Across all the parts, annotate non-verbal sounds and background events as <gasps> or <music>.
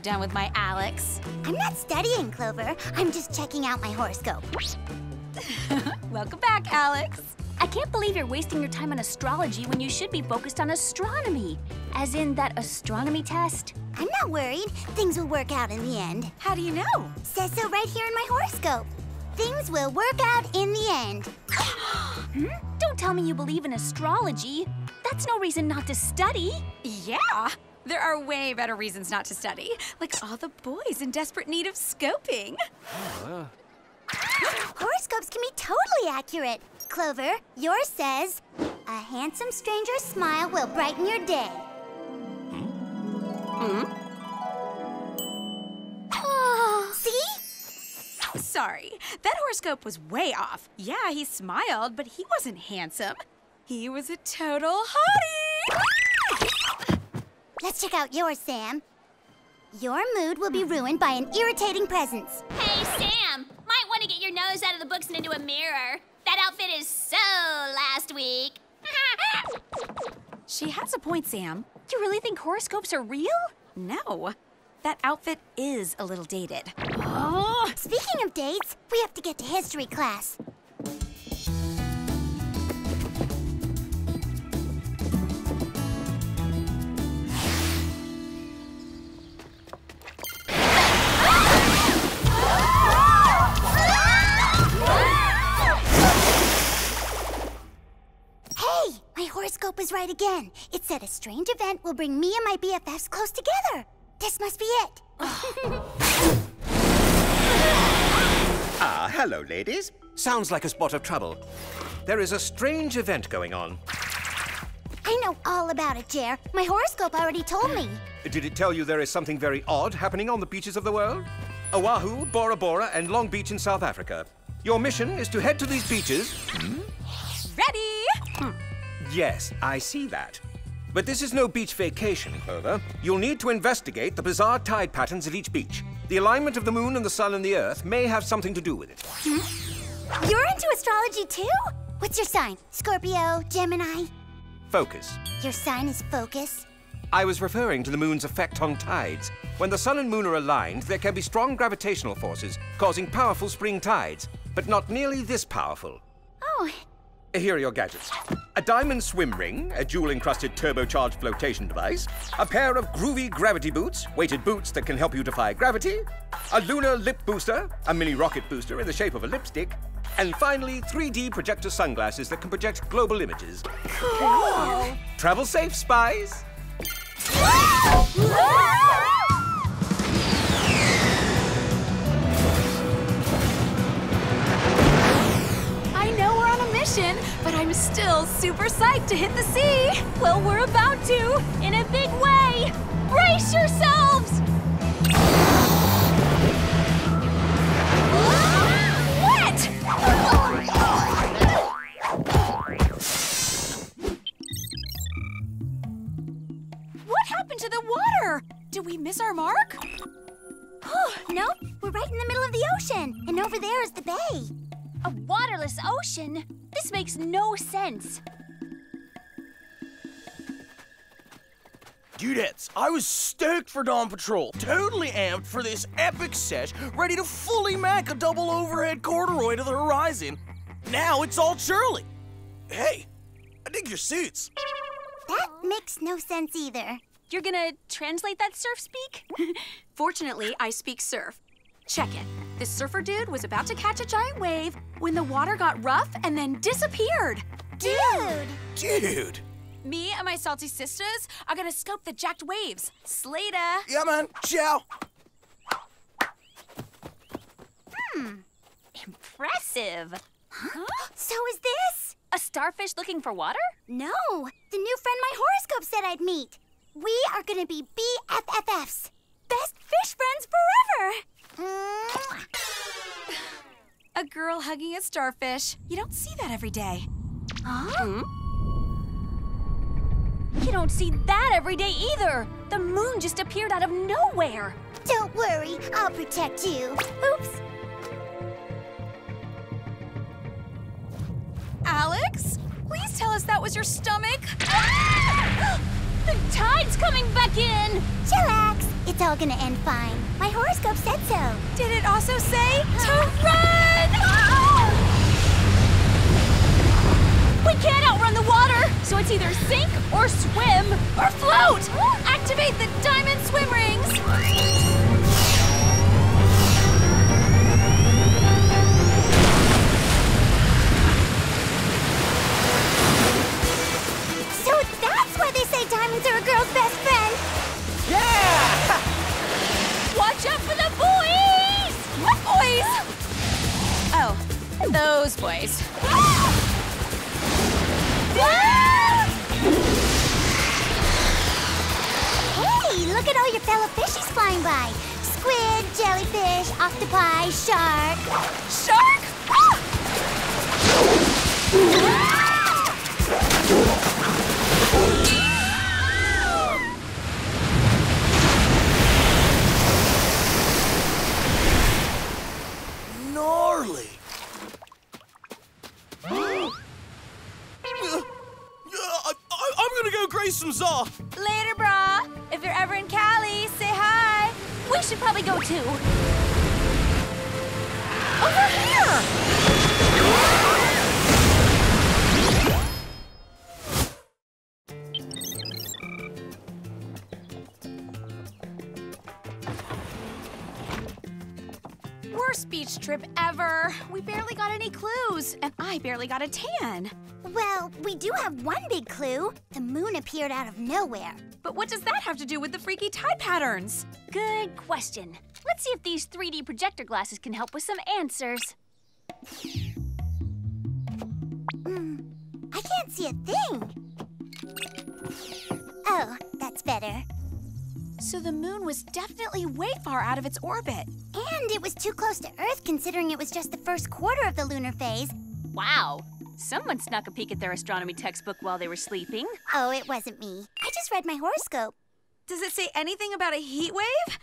you done with my Alex? I'm not studying, Clover. I'm just checking out my horoscope. <laughs> Welcome back, Alex. I can't believe you're wasting your time on astrology when you should be focused on astronomy. As in that astronomy test. I'm not worried. Things will work out in the end. How do you know? Says so right here in my horoscope. Things will work out in the end. <gasps> Hmm? Don't tell me you believe in astrology. That's no reason not to study. Yeah, there are way better reasons not to study, like all the boys in desperate need of scoping. <gasps> Horoscopes can be totally accurate. Clover, yours says, a handsome stranger's smile will brighten your day. Hmm? Oh, <gasps> see? Sorry, that horoscope was way off. Yeah, he smiled, but he wasn't handsome. He was a total hottie! Let's check out yours, Sam. Your mood will be ruined by an irritating presence. Hey, Sam! Might want to get your nose out of the books and into a mirror. That outfit is so last week. <laughs> She has a point, Sam. You really think horoscopes are real? No, that outfit is a little dated. Oh, Speaking of dates, we have to get to history class. Was right again. It said a strange event will bring me and my BFFs close together. This must be it. <laughs> Ah, hello, ladies. Sounds like a spot of trouble. There is a strange event going on. I know all about it, Jer. My horoscope already told me. Did it tell you there is something very odd happening on the beaches of the world? Oahu, Bora Bora, and Long Beach in South Africa. Your mission is to head to these beaches. Ready? Yes, I see that. But this is no beach vacation, Clover. You'll need to investigate the bizarre tide patterns at each beach. The alignment of the moon and the sun and the earth may have something to do with it. Hmm? You're into astrology too? What's your sign? Scorpio, Gemini? Focus. Your sign is focus. I was referring to the moon's effect on tides. When the sun and moon are aligned, there can be strong gravitational forces, causing powerful spring tides, but not nearly this powerful. Oh, Here are your gadgets. A diamond swim ring, a jewel-encrusted turbocharged flotation device, a pair of groovy gravity boots, weighted boots that can help you defy gravity, a lunar lip booster, a mini rocket booster in the shape of a lipstick, and finally, 3D projector sunglasses that can project global images. cool. Travel safe, spies! Super psyched to hit the sea. well, we're about to, in a big way. Brace yourselves! What? What happened to the water? Did we miss our mark? Nope, we're right in the middle of the ocean, and over there is the bay. A waterless ocean? This makes no sense. Dudettes, I was stoked for Dawn Patrol. Totally amped for this epic sesh, ready to fully mac a double overhead corduroy to the horizon. Now it's all churly. Hey, I dig your suits. That makes no sense either. You're gonna translate that surf speak? <laughs> Fortunately, I speak surf. Check it. This surfer dude was about to catch a giant wave when the water got rough and then disappeared. Dude! Dude. Me and my salty sisters are gonna scope the jacked waves. Slater. Yeah, man. Ciao. Hmm. Impressive. Huh? so is this? A starfish looking for water? No, the new friend my horoscope said I'd meet. We are gonna be BFFs. Best fish friends forever. A girl hugging a starfish. You don't see that every day. Huh? Hmm? You don't see that every day either. The moon just appeared out of nowhere. Don't worry, I'll protect you. Oops. Alex? Please tell us that was your stomach. Ah! <gasps> The tide's coming back in! Chillax. It's all gonna end fine. My horoscope said so. Did it also say <gasps> to run? <gasps> We can't outrun the water, so it's either sink or swim or float! <gasps> Activate the diamond swim rings. So that's why they say diamonds are a girl's best those boys. Hey, look at all your fellow fishies flying by. Squid, jellyfish, octopi, shark. Shark? Ah! Should probably go too. Over here. Worst beach trip ever. We barely got any clues, and I barely got a tan. Well, we do have one big clue. The moon appeared out of nowhere. But what does that have to do with the freaky tide patterns? Good question. Let's see if these 3D projector glasses can help with some answers. Hmm, I can't see a thing. Oh, that's better. So the moon was definitely way far out of its orbit. And it was too close to Earth considering it was just the first quarter of the lunar phase. Wow. Someone snuck a peek at their astronomy textbook while they were sleeping. Oh, it wasn't me. I just read my horoscope. Does it say anything about a heat wave?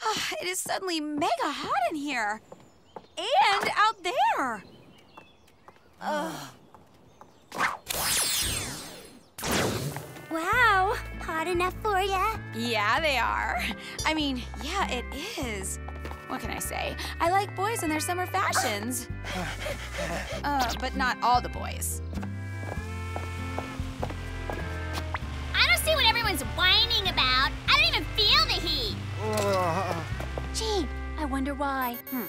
Ah, it is suddenly mega hot in here. And out there. Ugh. Wow, hot enough for ya? Yeah, they are. I mean, yeah, it is. What can I say? I like boys in their summer fashions. <laughs> Uh, but not all the boys. I don't see what everyone's whining about. I don't even feel the heat. <laughs> Gee, I wonder why. Hmm.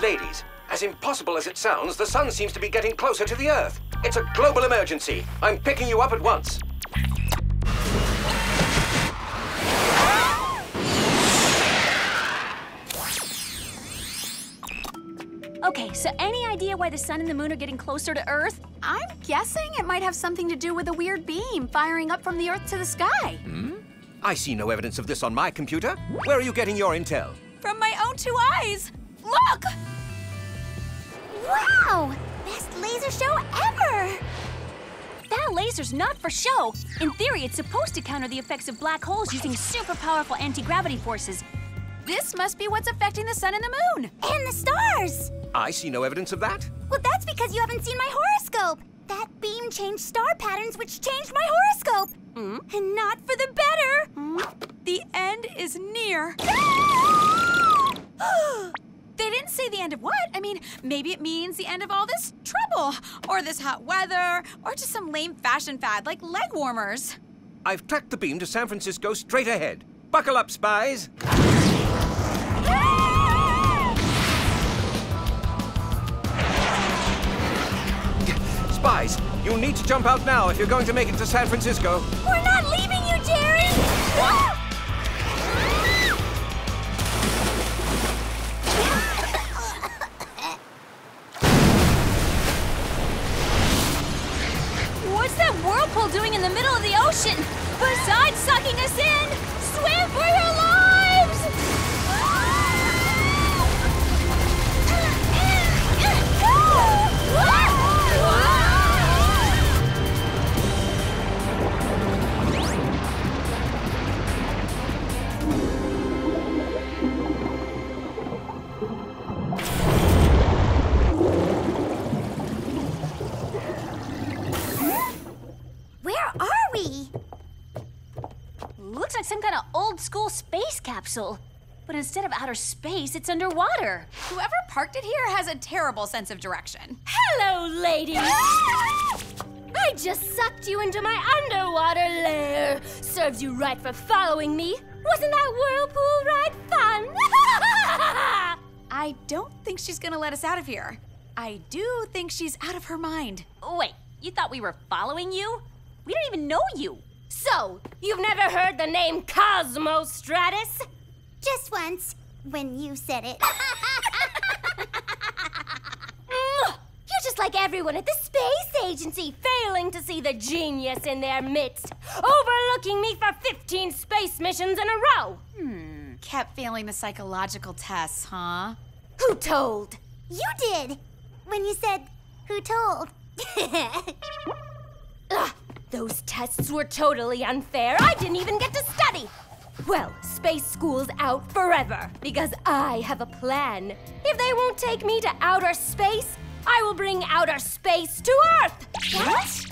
Ladies, as impossible as it sounds, the sun seems to be getting closer to the Earth. It's a global emergency. I'm picking you up at once. Okay, so any idea why the sun and the moon are getting closer to Earth? I'm guessing it might have something to do with a weird beam firing up from the Earth to the sky. Hmm? I see no evidence of this on my computer. Where are you getting your intel? From my own two eyes. Look! Wow! Best laser show ever! That laser's not for show. In theory, it's supposed to counter the effects of black holes using super powerful anti-gravity forces. This must be what's affecting the sun and the moon. And the stars! I see no evidence of that. Well, that's because you haven't seen my horoscope. That beam changed star patterns, which changed my horoscope. Hmm? And not for the better. Hmm? The end is near. <gasps> <gasps> They didn't say the end of what? I mean, maybe it means the end of all this trouble, or this hot weather, or just some lame fashion fad like leg warmers. I've tracked the beam to San Francisco straight ahead. Buckle up, spies. Spies, you need to jump out now if you're going to make it to San Francisco. We're not leaving you, Jerry! Ah! What's that whirlpool doing in the middle of the ocean? Besides sucking us in, capsule. But instead of outer space, it's underwater. Whoever parked it here has a terrible sense of direction. Hello, ladies! Ah! I just sucked you into my underwater lair. Serves you right for following me. Wasn't that whirlpool ride fun? <laughs> I don't think she's gonna let us out of here. I do think she's out of her mind. Wait, you thought we were following you? We don't even know you. so, you've never heard the name Cosmo Stratus? Just once, when you said it. <laughs> You're just like everyone at the space agency, failing to see the genius in their midst, overlooking me for 15 space missions in a row. Hmm. Kept failing the psychological tests, huh? Who told? you did! When you said, who told? <laughs> Ugh, those tests were totally unfair. I didn't even get to study. Well, space school's out forever because I have a plan. If they won't take me to outer space, I will bring outer space to Earth. What?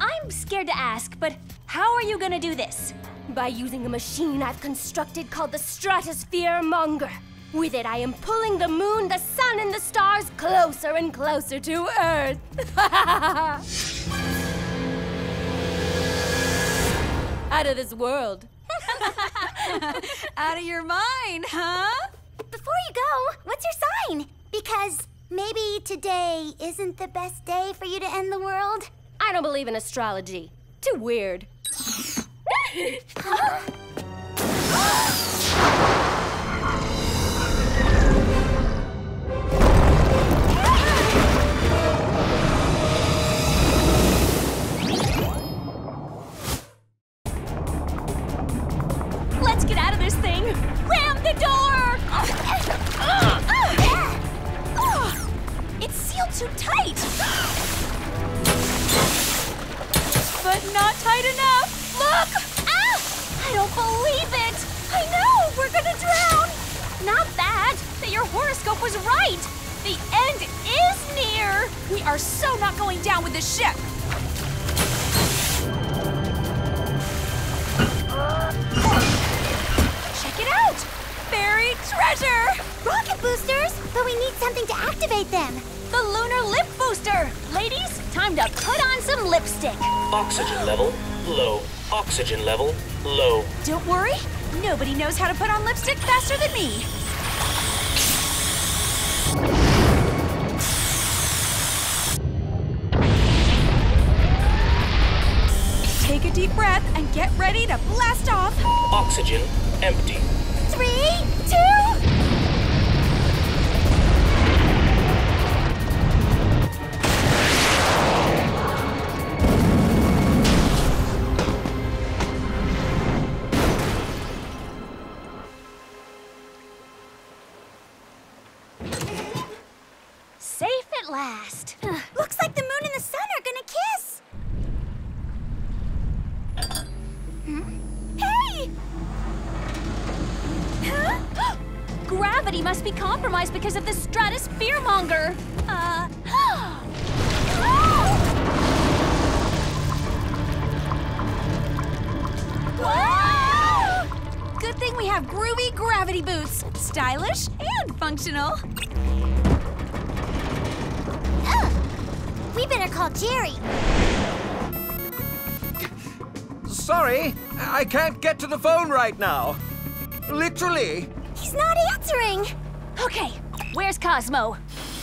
I'm scared to ask, but how are you gonna do this? By using a machine I've constructed called the Stratosphere Monger. With it, I am pulling the moon, the sun, and the stars closer and closer to Earth. <laughs> Out of this world. <laughs> Out of your mind, huh? Before you go, what's your sign? Because maybe today isn't the best day for you to end the world. I don't believe in astrology. Too weird. Let's are so not going down with the ship. Check it out! Buried treasure! Rocket boosters! But we need something to activate them. The lunar lip booster! Ladies, time to put on some lipstick! Oxygen level low. Oxygen level low. Don't worry, nobody knows how to put on lipstick faster than me. Breath and get ready to blast off. Oxygen empty. Three, two. Have groovy gravity boots. Stylish and functional. Ugh. We better call Jerry. Sorry, I can't get to the phone right now. Literally. He's not answering. Okay, where's Cosmo? <laughs>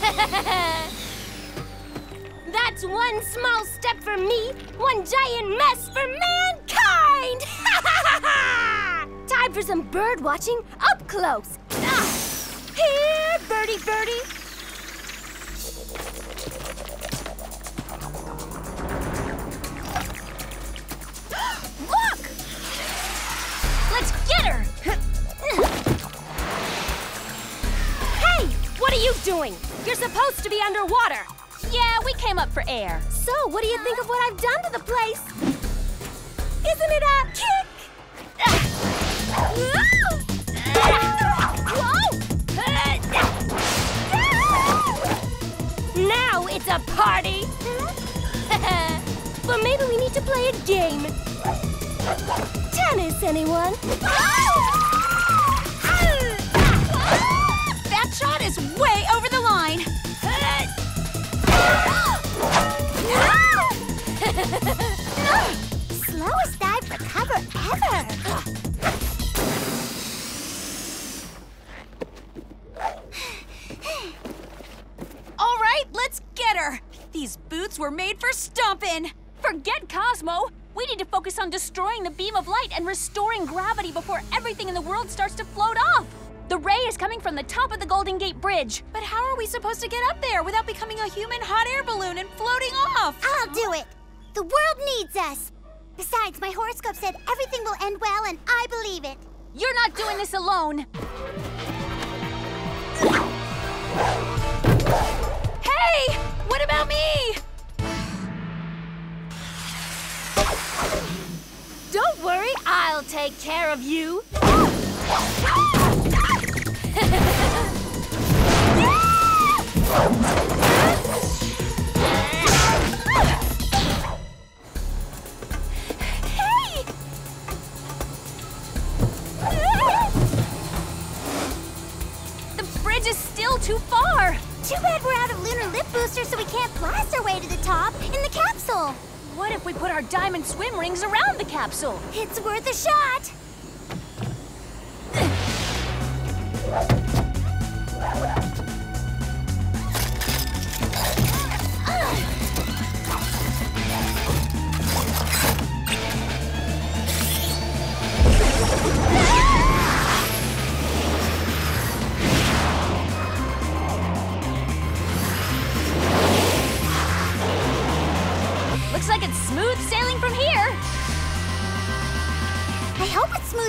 That's one small step for me, one giant mess for mankind! <laughs> Time for some bird watching up close. Ah. Here, birdie, birdie. <gasps> Look! Let's get her! <laughs> Hey, what are you doing? You're supposed to be underwater. Yeah, we came up for air. So, what do you think of what I've done to the place? Isn't it a kick? party! <laughs> but maybe we need to play a game. Tennis, anyone? <laughs> that shot is way over the line. <laughs> Slowest dive recover ever. Boots were made for stomping! Forget Cosmo! We need to focus on destroying the beam of light and restoring gravity before everything in the world starts to float off! The ray is coming from the top of the Golden Gate Bridge. But how are we supposed to get up there without becoming a human hot air balloon and floating off? I'll do it. The world needs us. Besides, my horoscope said everything will end well, and I believe it. You're not doing this alone. Hey! What about me? Don't worry, I'll take care of you. Hey! The bridge is still too far. Too bad we're out of lunar lip booster, so we can't blast our way to the top in the capsule. What if we put our diamond swim rings around the capsule? It's worth a shot.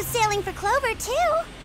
Sailing for Clover, too.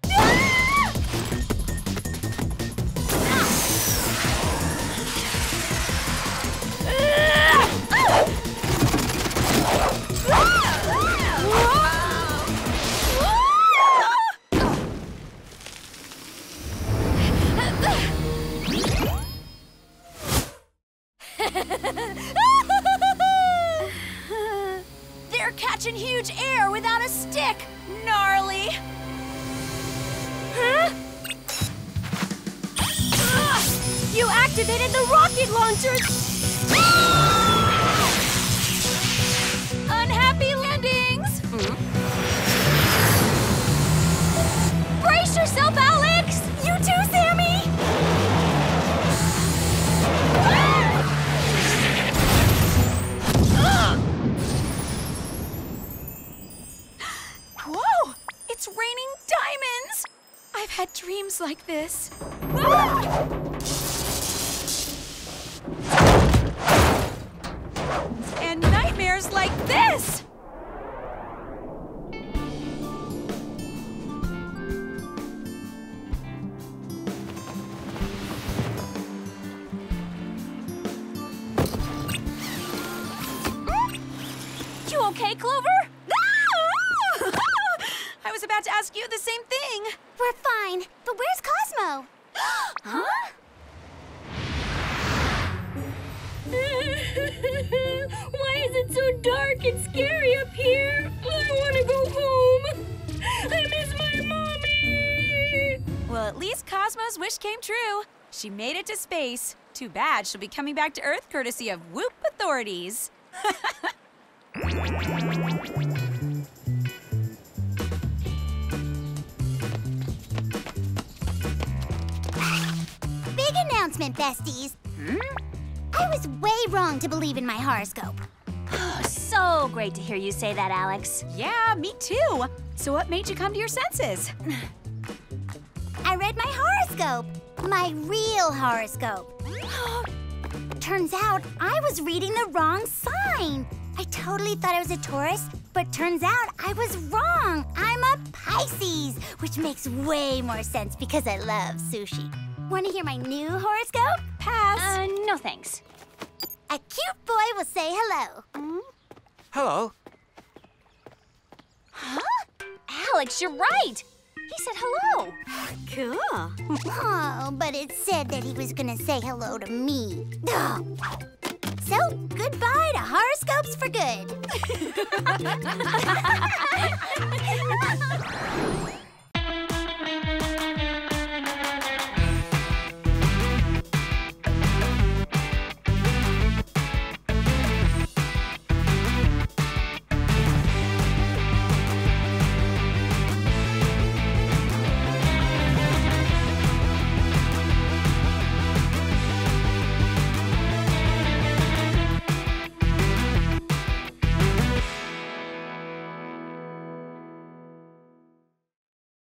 Like this. and was about to ask you the same thing. We're fine, but where's Cosmo? <gasps> Huh? <laughs> Why is it so dark and scary up here? I want to go home. I miss my mommy. Well, at least Cosmo's wish came true. She made it to space. Too bad she'll be coming back to Earth courtesy of WOOHP authorities. <laughs> announcement, besties. Hmm? I was way wrong to believe in my horoscope. <gasps> so great to hear you say that, Alex. Yeah, me too. So, what made you come to your senses? I read my horoscope. My real horoscope. <gasps> Turns out I was reading the wrong sign. I totally thought I was a Taurus, but turns out I was wrong. I'm a Pisces, which makes way more sense because I love sushi. Want to hear my new horoscope? Pass. Uh, no thanks. A cute boy will say hello. Hello. Huh? Alex, you're right. He said hello. Cool. Oh, but it said that he was gonna say hello to me. Ugh. <gasps> So, goodbye to horoscopes for good. <laughs> <laughs>